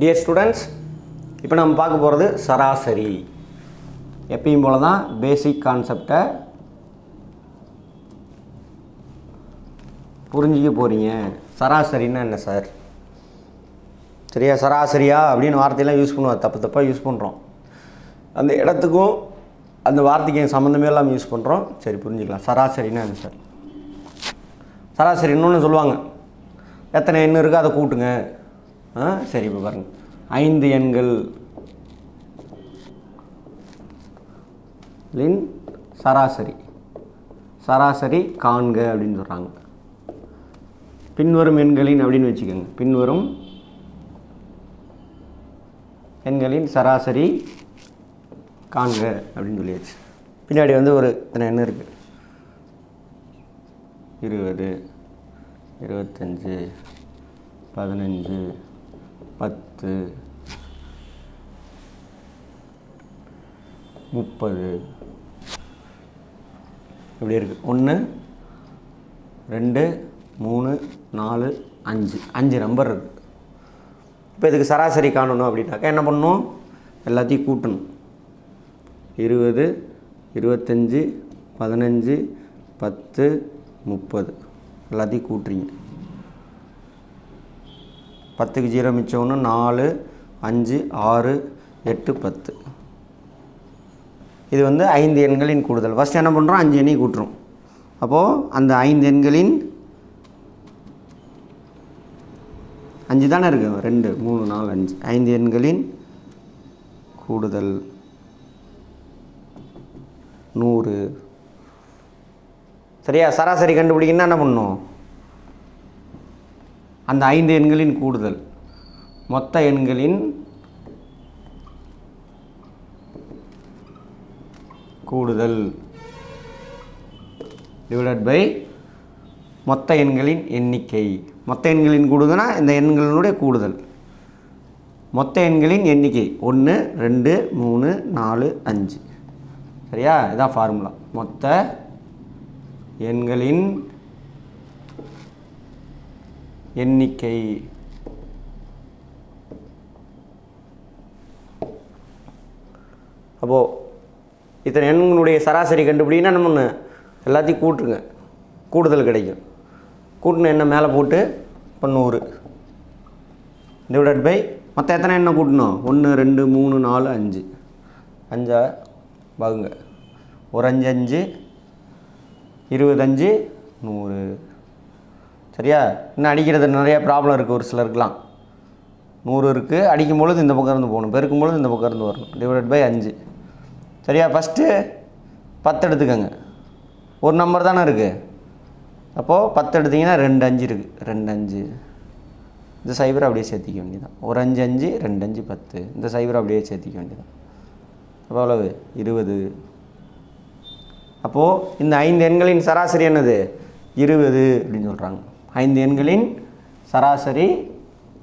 Dear students இப்போ நம்ம பார்க்க போகிறது சராசரி. எப்பயும் போல தான் பேசிக் கான்செப்டை புரிஞ்சிக்க போகிறீங்க சராசரின்னா என்ன சார் சரியா? சராசரியா? அப்படின்னு வார்த்தையெல்லாம் யூஸ் பண்ணுவோம். தப்பு தப்பாக யூஸ் பண்ணுறோம் அந்த இடத்துக்கும் அந்த வார்த்தைக்கு சம்மந்தமே இல்லாமல் யூஸ் பண்ணுறோம் சரி புரிஞ்சுக்கலாம். சராசரின்னா என்ன சார் சராசரி இன்னொன்று சொல்லுவாங்க. எத்தனை எண்ணு இருக்கோ அதை கூட்டுங்க. சரி இப்போ பாருங்கள் ஐந்து எண்கள். லின் சராசரி. சராசரி காண்க அப்படின்னு சொல்கிறாங்க பின்வரும் எண்களின் அப்படின்னு வச்சுக்கோங்க. பின்வரும் எண்களின் சராசரி காண்க அப்படின்னு சொல்லியாச்சு. பின்னாடி வந்து ஒரு இத்தனை எண்ணம் இருக்குது இருபது இருபத்தஞ்சி பதினஞ்சு பத்து முப்பது. இப்படி இருக்குது ஒன்று ரெண்டு மூணு நாலு அஞ்சு. அஞ்சு நம்பர் இருக்குது இப்போ இதுக்கு சராசரி காணணும் அப்படின்னாக்கா என்ன பண்ணணும்? எல்லாத்தையும் கூட்டணும். இருபது இருபத்தஞ்சி பதினஞ்சு பத்து முப்பது. எல்லாத்தையும் கூட்டுறீங்க. பத்துக்கு ஜீரோ மிச்சம் ஒன்று நாலு அஞ்சு ஆறு எட்டு பத்து. இது வந்து ஐந்து எண்களின் கூடுதல். ஃபஸ்ட் என்ன பண்ணுறோம் அஞ்சு எண்ணி கூட்டுறோம். அப்போது அந்த ஐந்து எண்களின் அஞ்சு தானே இருக்கு? ரெண்டு மூணு நாலு அஞ்சு. ஐந்து எண்களின் கூடுதல் நூறு. சரியா? சராசரி கண்டுபிடிக்கணும்னா என்ன பண்ணணும்? அந்த ஐந்து எண்களின் கூடுதல். மொத்த எண்களின் கூடுதல். டிவைடட் பை மொத்த எண்களின் எண்ணிக்கை. மொத்த எண்களின் கூடுதல்னா இந்த எண்களினுடைய கூடுதல். மொத்த எண்களின் எண்ணிக்கை ஒன்று ரெண்டு மூணு நாலு அஞ்சு. சரியா? இதான் ஃபார்முலா மொத்த எண்களின் எண்ணிக்கை. அப்போது இத்தனை எண்களுடைய சராசரி கண்டுபிடினா நம்ம ஒன்று எல்லாத்தையும் கூட்டுருங்க. கூடுதல் கிடைக்கும். கூட்டின எண்ணெய் மேலே போட்டு இப்போ நூறு. டிவைடட் பை மொத்தம் எத்தனை எண்ணெய் கூட்டணும் ஒன்று ரெண்டு மூணு நாலு அஞ்சு. அஞ்சா வகுங்க ஒரு அஞ்சு அஞ்சு. இருபத்தஞ்சு நூறு. சரியா? இன்னும் அடிக்கிறது நிறையா ப்ராப்ளம் இருக்குது ஒரு சிலருக்குலாம் நூறு இருக்குது அடிக்கும் பொழுது இந்த பக்கம் இருந்து போகணும் பெருக்கும் பொழுது இந்த பக்கம் இருந்து வரணும். டிவைடட் பை அஞ்சு. சரியா? ஃபஸ்ட்டு பத்து எடுத்துக்கோங்க. ஒரு நம்பர் தானே இருக்குது அப்போது பத்து எடுத்திங்கன்னா ரெண்டு அஞ்சு இருக்குது ரெண்டு அஞ்சு. இந்த சைபரை அப்படியே சேர்த்திக்க வேண்டியதான் ஒரு அஞ்சு அஞ்சு ரெண்டு அஞ்சு பத்து. இந்த சைபரை அப்படியே சேர்த்திக்க வேண்டியதான் அப்போ அவ்வளவு. இருபது. அப்போது இந்த ஐந்து எண்களின் சராசரி என்னது? இருபது அப்படின்னு சொல்கிறாங்க ஐந்து எண்களின் சராசரி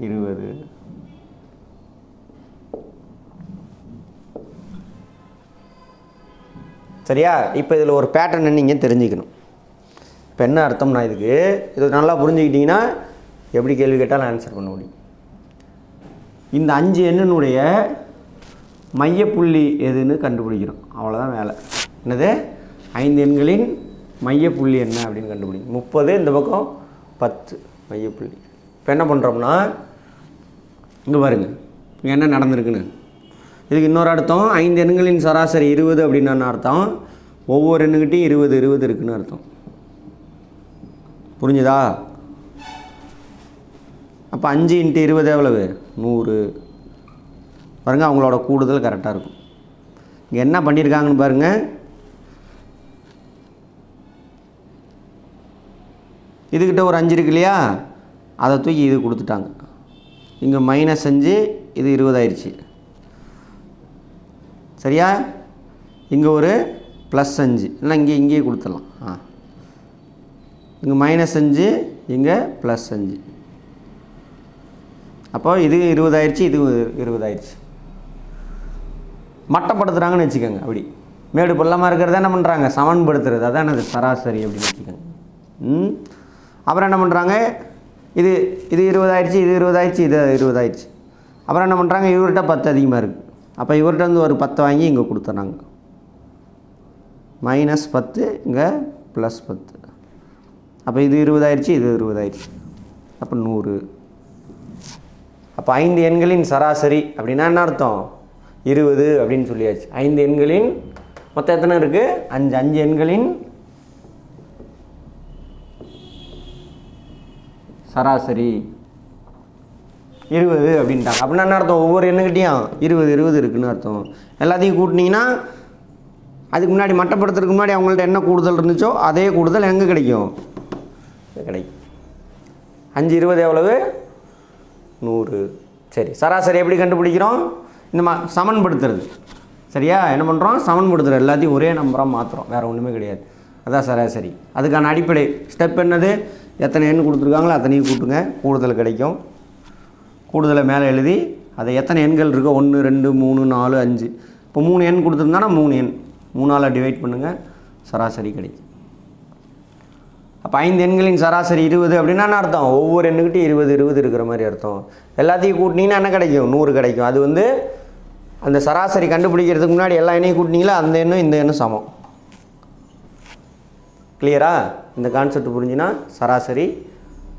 இருபது. சரியா? இப்போ இதில் ஒரு பேட்டர்ன் நீங்கள் தெரிஞ்சுக்கணும். இப்போ என்ன அர்த்தம்னா இதுக்கு? இது நல்லா புரிஞ்சுக்கிட்டிங்கன்னா எப்படி கேள்வி கேட்டாலும் ஆன்சர் பண்ண முடியும். இந்த அஞ்சு எண்ணினுடைய மையப்புள்ளி எதுன்னு கண்டுபிடிக்கிறோம் அவ்வளோதான் வேலை. என்னது? ஐந்து எண்களின் மையப்புள்ளி என்ன அப்படின்னு கண்டுபிடிக்கும் முப்பது இந்த பக்கம் பத்து மையப்புள்ளி. இப்போ என்ன பண்ணுறோம்னா இங்கே பாருங்க. இங்கே என்ன நடந்திருக்குன்னு. இதுக்கு இன்னொரு அர்த்தம் ஐந்து எண்களின் சராசரி இருபது அப்படின்னு அர்த்தம். ஒவ்வொரு எண்ணுக்கிட்டையும் இருபது இருபது இருக்குன்னு அர்த்தம். புரிஞ்சுதா? அப்போ அஞ்சு இன்ட்டு இருபது எவ்வளவு? நூறு. பாருங்கள் அவங்களோட கூடுதல் கரெக்டாக இருக்கும். இங்கே என்ன பண்ணியிருக்காங்கன்னு பாருங்கள் இதுக்கிட்ட ஒரு அஞ்சு இருக்கு இல்லையா? அதை தூக்கி இது கொடுத்துட்டாங்க. இங்கே மைனஸ் அஞ்சு இது இருபதாயிருச்சு சரியா? இங்கே ஒரு ப்ளஸ் அஞ்சு. இல்லை இங்கே இங்கேயே கொடுத்துடலாம். ஆ. இங்கே மைனஸ் அஞ்சு இங்கே ப்ளஸ் அஞ்சு. அப்போ இது இருபதாயிருச்சு இது இருபதாயிருச்சு மட்டப்படுத்துகிறாங்கன்னு வச்சுக்கோங்க அப்படி. மேடு பள்ளமாக இருக்கிறத என்ன பண்ணுறாங்க சமன்படுத்துறது. அதான் அது சராசரி அப்படின்னு வச்சுக்கோங்க. ம்? அப்புறம் என்ன பண்ணுறாங்க இது இது இருபதாயிடுச்சு இது இருபதாயிடுச்சு இது இருபதாயிடுச்சு. அப்புறம் என்ன பண்ணுறாங்க இவர்கிட்ட பத்து அதிகமாக இருக்குது அப்போ இவர்கிட்ட வந்து ஒரு பத்து வாங்கி இங்கே கொடுத்துட்றாங்க மைனஸ் பத்து இங்கே ப்ளஸ் பத்து. அப்போ இது இருபதாயிடுச்சு இது இருபதாயிடுச்சு. அப்போ நூறு. அப்போ ஐந்து எண்களின் சராசரி அப்படின்னா என்ன அர்த்தம்? இருபது அப்படின்னு சொல்லியாச்சு. ஐந்து எண்களின் மொத்தம் எத்தனை இருக்குது அஞ்சு. அஞ்சு எண்களின் சராசரி. இருபது அப்படின்ட்டாங்க. அப்படின்னா என்ன அர்த்தம்? ஒவ்வொரு எண்ணுக்கிட்டையும் இருபது இருபது இருக்குதுன்னு அர்த்தம். எல்லாத்தையும் கூட்டினீங்கன்னா அதுக்கு முன்னாடி மட்டப்படுத்துறதுக்கு முன்னாடி அவங்கள்ட்ட என்ன கூடுதல் இருந்துச்சோ அதே கூடுதல் எங்கே கிடைக்கும்? கிடைக்கும். அஞ்சு இருபது எவ்வளவு? நூறு. சரி சராசரி எப்படி கண்டுபிடிக்கிறோம்? இந்த மா சமன்படுத்துறது. சரியா? என்ன பண்ணுறோம் சமன்படுத்துறது எல்லாத்தையும் ஒரே நம்பராக மாற்றுறோம் வேறு ஒன்றுமே கிடையாது. அதான் சராசரி. அதுக்கான அடிப்படை ஸ்டெப் என்னது? எத்தனை எண் கொடுத்துருக்காங்களோ அத்தனையும் கூட்டுங்க. கூடுதல் கிடைக்கும். கூடுதலை மேலே எழுதி அதை எத்தனை எண்கள் இருக்கோ ஒன்று ரெண்டு மூணு நாலு அஞ்சு. இப்போ மூணு எண் கொடுத்துருந்தானா? மூணு எண். மூணால் டிவைட் பண்ணுங்கள் சராசரி கிடைக்கும். அப்போ ஐந்து எண்களின் சராசரி இருபது அப்படின்னா என்ன அர்த்தம்? ஒவ்வொரு எண்ணுக்கிட்டையும் இருபது இருபது இருக்கிற மாதிரி அர்த்தம். எல்லாத்தையும் கூட்டினீங்கன்னா என்ன கிடைக்கும்? நூறு கிடைக்கும். அது வந்து அந்த சராசரி கண்டுபிடிக்கிறதுக்கு முன்னாடி எல்லா எண்ணையும் கூட்டினீங்களா? அந்த எண்ணும் இந்த எண்ணும் சமம். கிளியரா இந்த கான்செப்ட் புரிஞ்சுன்னா சராசரி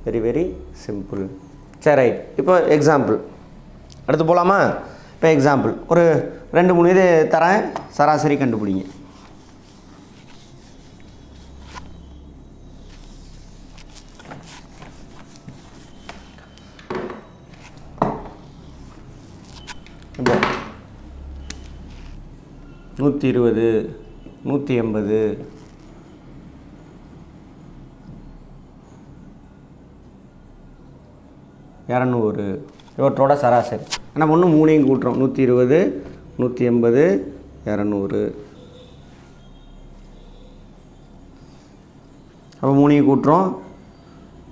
வெரி வெரி சிம்பிள் சரி ரைட் இப்போ எக்ஸாம்பிள் அடுத்து போகலாமா இப்போ எக்ஸாம்பிள் ஒரு ரெண்டு மூணு இது தரேன். சராசரி கண்டுபிடிங்க. நூற்றி இருபது நூற்றி எண்பது இரநூறு. இவற்றோட சராசரி. ஆனால் ஒன்று மூணையும் கூட்டுறோம். நூற்றி இருபது நூற்றி எண்பது இரநூறு. அப்போ மூணையும் கூட்டுறோம்.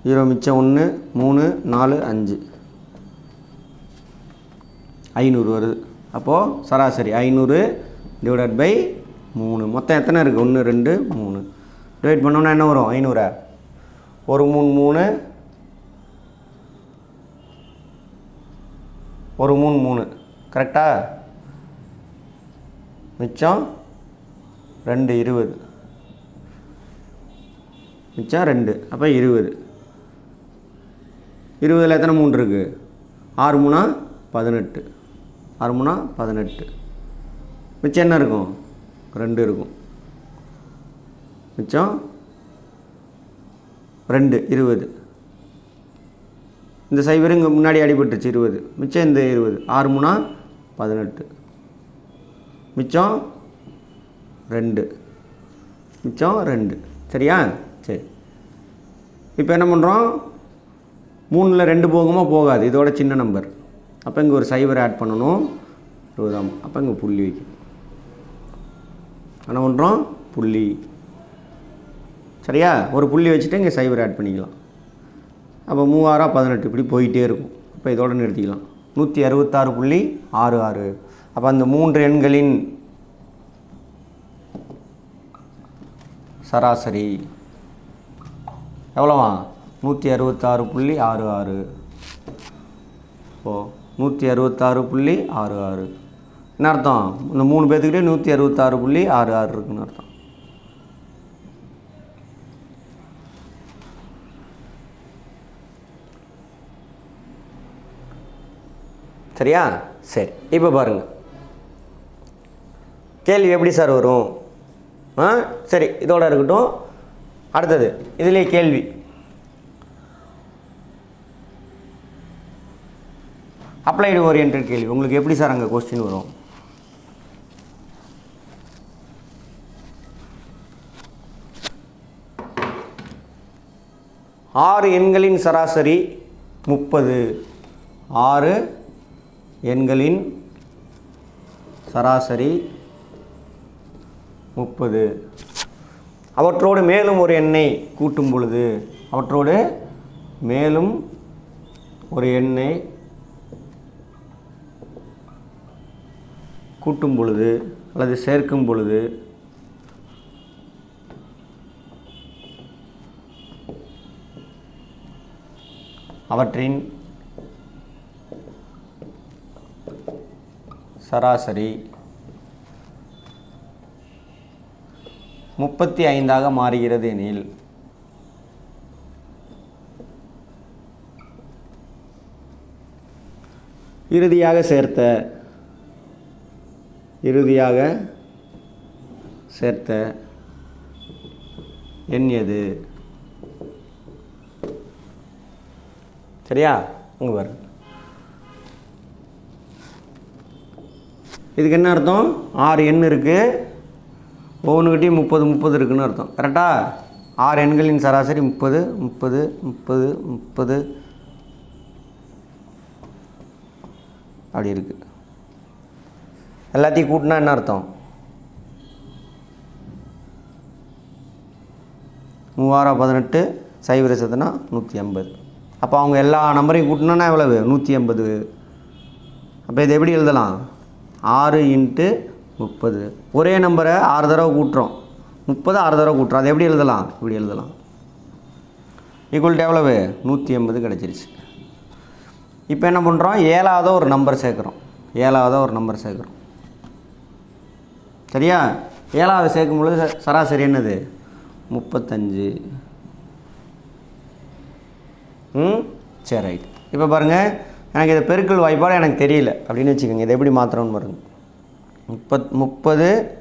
ஜீரோ மிச்சம் ஒன்று மூணு நாலு அஞ்சு. ஐநூறு வருது. அப்போது சராசரி ஐநூறு டிவைடட் பை மூணு. மொத்தம் எத்தனை இருக்குது ஒன்று ரெண்டு மூணு. டிவைட் பண்ணோன்னா என்ன வரும்? ஐநூறா. ஒரு மூணு மூணு ஒரு மூணு மூணு. கரெக்டா மிச்சம் ரெண்டு இருபது. மிச்சம் ரெண்டு அப்போ இருபது. இருபதில் எத்தனை மூணு இருக்குது ஆறு மூணா பதினெட்டு. ஆறு மூணா பதினெட்டு. மிச்சம் என்ன இருக்கும்? ரெண்டு இருக்கும். மிச்சம் ரெண்டு இருபது. இந்த சைபர் இங்கே முன்னாடி அடிபட்டுருச்சு இருபது. மிச்சம் இந்த இருபது. ஆறு மூணா பதினெட்டு. மிச்சம் ரெண்டு. மிச்சம் ரெண்டு. சரியா? சரி. இப்போ என்ன பண்ணுறோம் மூணில் ரெண்டு போகுமா? போகாது. இதோட சின்ன நம்பர் அப்போ இங்கே ஒரு சைபர் ஆட் பண்ணணும். இருபதாம். அப்போ இங்கே புள்ளி வைக்கணும். என்ன பண்ணுறோம் புள்ளி. சரியா? ஒரு புள்ளி வச்சுட்டு இங்கே சைபர் ஆட் பண்ணிக்கலாம். அப்போ மூவாயிரம் பதினெட்டு இப்படி போயிட்டே இருக்கும். இப்போ இதோட நிறுத்திக்கலாம். நூற்றி அறுபத்தாறு புள்ளி ஆறு ஆறு. அப்போ அந்த மூன்று எண்களின் சராசரி எவ்வளோவா? நூற்றி அறுபத்தாறு புள்ளி ஆறு ஆறு. ஓ நூற்றி அறுபத்தாறு புள்ளி ஆறு ஆறு. என்ன அர்த்தம்? இந்த மூணு பேர்த்துக்கிட்டே நூற்றி அறுபத்தாறு புள்ளி ஆறு ஆறு இருக்குன்னு அர்த்தம். சரியா? சரி இப்போ பாருங்கள் கேள்வி எப்படி சார் வரும்? ஆ சரி இதோட இருக்கட்டும். அடுத்தது இதிலே கேள்வி. அப்ளைடு ஓரியன்ட் கேள்வி. உங்களுக்கு எப்படி சார் அங்கே கொஸ்டின் வரும்? ஆறு எண்களின் சராசரி முப்பது. ஆறு எண்களின் சராசரி முப்பது. அவற்றோடு மேலும் ஒரு எண்ணை கூட்டும் பொழுது அவற்றோடு மேலும் ஒரு எண்ணை கூட்டும் பொழுது அல்லது சேர்க்கும் பொழுது அவற்றின் சராசரி முப்பத்தி ஐந்தாக மாறுகிறது எனில் இறுதியாக சேர்த்த இறுதியாக சேர்த்த எண் எது? சரியா? உங்கள் பாருங்க. இதுக்கு என்ன அர்த்தம்? ஆறு எண் இருக்குது ஒவ்வொன்றுக்கிட்டையும் முப்பது முப்பது இருக்குதுன்னு அர்த்தம். கரெக்டாக ஆறு எண்களின் சராசரி முப்பது முப்பது முப்பது முப்பது. அப்படி இருக்குது எல்லாத்தையும் கூட்டினா என்ன அர்த்தம்? மூவாயிரம் பதினெட்டு சைவர நூற்றி ஐம்பது அப்போ அவங்க எல்லா நம்பரையும் கூட்டினா எவ்வளவு? நூற்றி ஐம்பது அப்போ இதை எப்படி எழுதலாம்? ஆறு இன்ட்டு முப்பது. ஒரே நம்பரை ஆறு தடவை கூட்டுறோம். முப்பது ஆறு தடவை கூட்டுறோம். அதை எப்படி எழுதலாம்? இப்படி எழுதலாம். ஈக்குவல் டு எவ்வளவு? நூற்றி எண்பது கிடச்சிருச்சு. இப்போ என்ன பண்ணுறோம் ஏழாவதோ ஒரு நம்பர் சேர்க்குறோம். ஏழாவதோ ஒரு நம்பர் சேர்க்குறோம். சரியா? ஏழாவது சேர்க்கும் பொழுது சராசரி என்னது? முப்பத்தஞ்சு. ம்? சரி ரைட் இப்போ பாருங்கள் எனக்கு இது பெருக்கல் வாய்ப்பாடு எனக்கு தெரியல. அப்படின்னு வச்சுக்கோங்க இதை எப்படி மாத்திரம்னு பாருங்க. முப்பத் முப்பது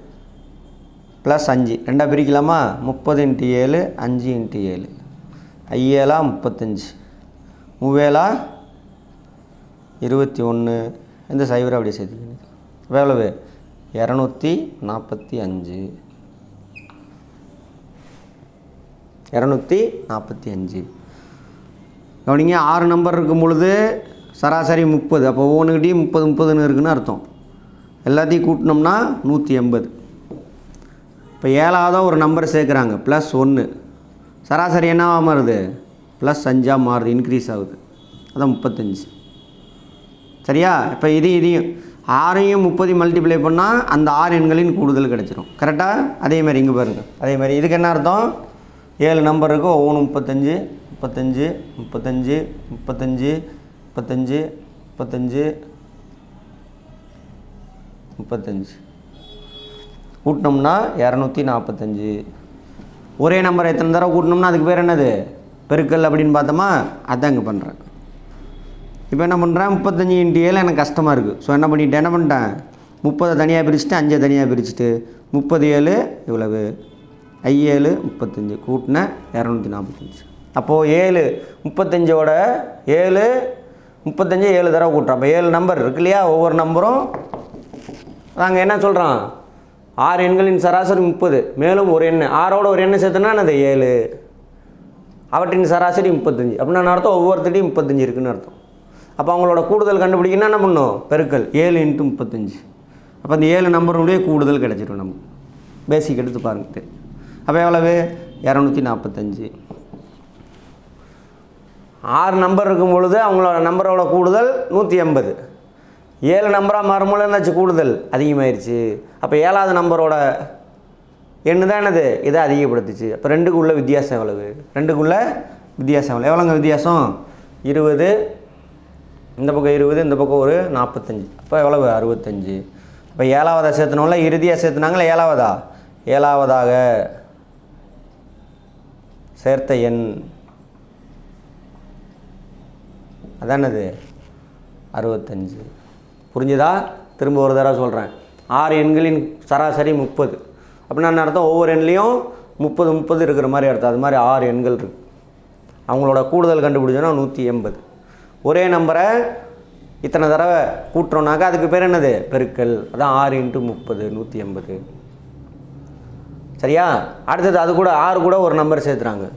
ப்ளஸ் அஞ்சு. ரெண்டாக பிரிக்கலாமா? முப்பது இன்ட்டு ஏழு அஞ்சு இன்ட்டு ஏழு. ஐயேலா முப்பத்தஞ்சு. மூவேலா இருபத்தி ஒன்று இந்த சைவரை அப்படியே சேர்த்துக்கணும் எவ்வளவு? இரநூத்தி நாற்பத்தி அஞ்சு. இரநூத்தி நாற்பத்தி அஞ்சு. கவனிங்க ஆறு நம்பர் இருக்கும் பொழுது சராசரி முப்பது. அப்போ ஒவ்வொன்றுக்கிட்டையும் முப்பது முப்பதுன்னு இருக்குன்னு அர்த்தம். எல்லாத்தையும் கூட்டினோம்னா நூற்றி எண்பது. இப்போ ஏழாவதாக ஒரு நம்பர் சேர்க்குறாங்க. ப்ளஸ் ஒன்று சராசரி என்னவாக மாறுது? ப்ளஸ் அஞ்சாக மாறுது. இன்க்ரீஸ் ஆகுது. அதான் முப்பத்தஞ்சு. சரியா? இப்போ இது இதையும். ஆறையும் முப்பதையும் மல்டிப்ளை பண்ணால் அந்த ஆறு எண்களின் கூடுதல் கிடச்சிரும். கரெக்டாக அதே மாதிரி இங்கே பாருங்கள் அதே மாதிரி இதுக்கு என்ன அர்த்தம்? ஏழு நம்பருக்கு ஒவ்வொன்று முப்பத்தஞ்சு முப்பத்தஞ்சு முப்பத்தஞ்சு முப்பத்தஞ்சு முப்பத்தஞ்சு முப்பத்தஞ்சு முப்பத்தஞ்சு. கூட்டினோம்னா இரநூத்தி நாற்பத்தஞ்சு ஒரே நம்பர் எத்தனை தடவை கூட்டினோம்னா அதுக்கு பேர் என்னது? பெருக்கல் அப்படின்னு பார்த்தோமா அதான் இங்கே பண்ணுறேன் இப்போ என்ன பண்ணுறேன் முப்பத்தஞ்சு இன்ட்டு ஏழு எனக்கு கஷ்டமாக இருக்குது ஸோ என்ன பண்ணிட்டேன்? என்ன பண்ணிட்டேன்? முப்பதை தனியாக பிரிச்சுட்டு அஞ்சை தனியாக பிரிச்சுட்டு முப்பது ஏழு இவ்வளவு. ஐஏழு முப்பத்தஞ்சு. கூட்டின இரநூத்தி நாற்பத்தஞ்சு அப்போது ஏழு முப்பத்தஞ்சோட ஏழு முப்பத்தஞ்சு ஏழு தடவை கூட்டுறோம். அப்போ ஏழு நம்பர் இருக்கு இல்லையா? ஒவ்வொரு நம்பரும் நாங்கள் என்ன சொல்கிறோம் ஆறு எண்களின் சராசரி முப்பது. மேலும் ஒரு எண் ஆறோட ஒரு எண்ணெய் சேர்த்துனா அது ஏழு. அவற்றின் சராசரி முப்பத்தஞ்சு. அப்படின்னா அர்த்தம்? ஒவ்வொருத்தட்டையும் முப்பத்தஞ்சு இருக்குன்னு அர்த்தம். அப்போ அவங்களோட கூடுதல் கண்டுபிடிக்கணும்னா என்ன பண்ணும்? பெருக்கல். ஏழு இன்ட்டு முப்பத்தஞ்சு. அப்போ அந்த ஏழு நம்பருடைய கூடுதல் கிடச்சிரும் நமக்கு. பேசிக் எடுத்து பாருங்க. அப்போ எவ்வளவு? இரநூத்தி நாற்பத்தஞ்சு ஆறு நம்பர் இருக்கும் பொழுது அவங்களோட நம்பரோட கூடுதல்? நூற்றி எண்பது. ஏழு நம்பராக மாறும்போது என்னாச்சு கூடுதல் அதிகமாயிருச்சு. அப்போ ஏழாவது நம்பரோட எண்ணு தான் என்னது? இதை அதிகப்படுத்துச்சு. அப்போ ரெண்டுக்குள்ளே வித்தியாசம் எவ்வளவு? ரெண்டுக்குள்ள வித்தியாசம் எவ்வளவு? எவ்வளோங்க வித்தியாசம்? இருபது. இந்த பக்கம் இருபது இந்த பக்கம் ஒரு நாற்பத்தஞ்சு. அப்போ எவ்வளவு? அறுபத்தஞ்சு. அப்போ ஏழாவதாக சேர்த்தனோம்ல? இறுதியாக சேர்த்துனாங்களே ஏழாவதா? ஏழாவதாக சேர்த்த எண் அதானது? அறுபத்தஞ்சு. புரிஞ்சுதா? திரும்ப ஒரு தடவை சொல்கிறேன் ஆறு எண்களின் சராசரி முப்பது. அப்படின்னா நான் அர்த்தம்? ஒவ்வொரு எண்லேயும் முப்பது முப்பது இருக்கிற மாதிரி அர்த்தம். அது மாதிரி ஆறு எண்கள் இருக்கு. அவங்களோட கூடுதல் கண்டுபிடிச்சோன்னா நூற்றி எண்பது. ஒரே நம்பரை இத்தனை தடவை கூட்டுறோம்னாக்கா அதுக்கு பேர் என்னது? பெருக்கல். அதான் ஆறு இன்ட்டு முப்பது நூற்றி எண்பது. சரியா? அடுத்தது அது கூட ஆறு கூட ஒரு நம்பர் சேர்த்துறாங்க.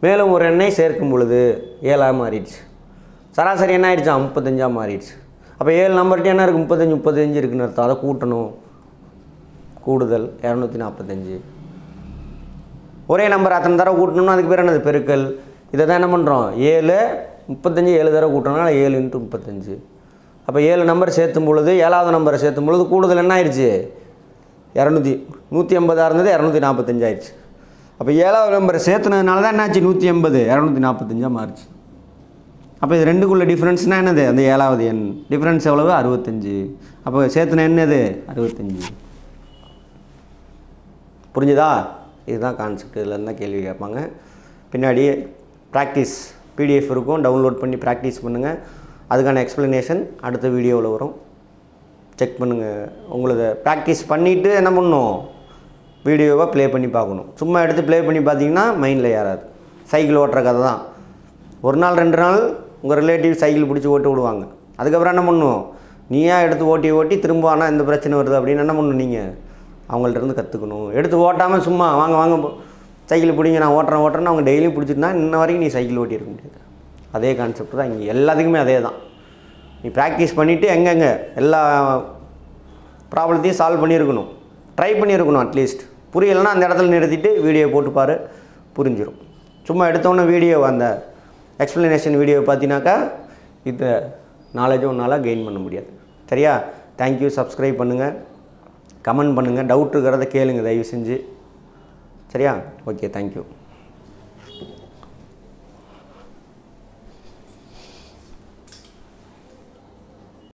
மேலும் ஒரு எண்ணை சேர்க்கும் பொழுது ஏழாக மாறிடுச்சு. சராசரி என்ன ஆயிடுச்சா? முப்பத்தஞ்சாக மாறிடுச்சு. அப்போ ஏழு நம்பர்கிட்ட என்ன இருக்குது முப்பத்தஞ்சு முப்பத்தஞ்சு இருக்குன்னு அர்த்தம். அதை கூட்டணும். கூடுதல் இரநூத்தி நாற்பத்தஞ்சு ஒரே நம்பர் அத்தனை தடவை கூட்டணும்னா அதுக்கு பேர் என்னது? பெருக்கல். இதை தான் என்ன பண்ணுறோம் ஏழு முப்பத்தஞ்சு ஏழு தடவை கூட்டணும்னா ஏழு இன்ட்டு முப்பத்தஞ்சு. அப்போ ஏழு நம்பர் சேர்த்தும் பொழுது ஏழாவது நம்பரை சேர்த்தும் பொழுது கூடுதல் என்ன ஆயிடுச்சு? இரநூத்தி நூற்றி எண்பதாக இருந்தது இரநூத்தி நாற்பத்தஞ்சு ஆயிடுச்சு. அப்போ ஏழாவது நம்பரை சேர்த்துனதுனால தான் என்னாச்சு? நூற்றி எண்பது இரநூத்தி நாற்பத்தஞ்சாக மாறிச்சு. அப்போ இது ரெண்டுக்குள்ள டிஃப்ரென்ஸ்னால் என்னது? அந்த ஏழாவது எண். டிஃப்ரென்ஸ் எவ்வளவு? அறுபத்தஞ்சு. அப்போ சேர்த்துன என்னது அறுபத்தஞ்சு. புரிஞ்சுதா? இதுதான் கான்செப்ட் இதில் இருந்தால் கேள்வி கேட்பாங்க. பின்னாடி ப்ராக்டிஸ் பிடிஎஃப் இருக்கும். டவுன்லோட் பண்ணி ப்ராக்டிஸ் பண்ணுங்கள் அதுக்கான எக்ஸ்ப்ளனேஷன் அடுத்த வீடியோவில் வரும். செக் பண்ணுங்கள் உங்களது ப்ராக்டிஸ் பண்ணிவிட்டு என்ன பண்ணணும் வீடியோவை ப்ளே பண்ணி பார்க்கணும். சும்மா எடுத்து ப்ளே பண்ணி பார்த்தீங்கன்னா மைண்டில் ஏறாது. சைக்கிள் ஓட்டுற கதை தான் ஒரு நாள் ரெண்டு நாள் உங்கள் ரிலேட்டிவ் சைக்கிள் பிடிச்சி ஓட்டு விடுவாங்க. அதுக்கப்புறம் என்ன பண்ணுவோம்? நீயா எடுத்து ஓட்டி ஓட்டி திரும்ப ஆனால் இந்த பிரச்சனை வருது அப்படின்னு என்ன பண்ணணும் நீங்கள் அவங்கள்ட்ட இருந்து கற்றுக்கணும் எடுத்து ஓட்டாமல் சும்மா வாங்க வாங்க போ- சைக்கிள் பிடிங்க நான் ஓட்டுறேன் ஓட்டுறேன்னு அவங்க டெய்லியும் பிடிச்சிருந்தா இன்ன வரைக்கும் நீ சைக்கிள் ஓட்டியிருக்க முடியாது. அதே கான்செப்ட் தான் இங்கே. எல்லாத்துக்குமே அதே தான். நீ ப்ராக்டிஸ் பண்ணிவிட்டு எங்கெங்கே எல்லா ப்ராப்ளத்தையும் சால்வ் பண்ணியிருக்கணும். ட்ரை பண்ணியிருக்கணும் அட்லீஸ்ட் புரியலைன்னா அந்த இடத்துல நிறுத்திட்டு வீடியோ போட்டு பாரு புரிஞ்சிடும் சும்மா எடுத்தோன்னே வீடியோ அந்த எக்ஸ்ப்ளனேஷன் வீடியோ பார்த்தீங்கன்னாக்கா இந்த நாலேஜும் உன்னால் கெயின் பண்ண முடியாது. சரியா? தேங்க்யூ சப்ஸ்கிரைப் பண்ணுங்கள் கமெண்ட் பண்ணுங்கள் டவுட் இருக்கிறத கேளுங்க. தயவு செஞ்சு. சரியா? Okay thank you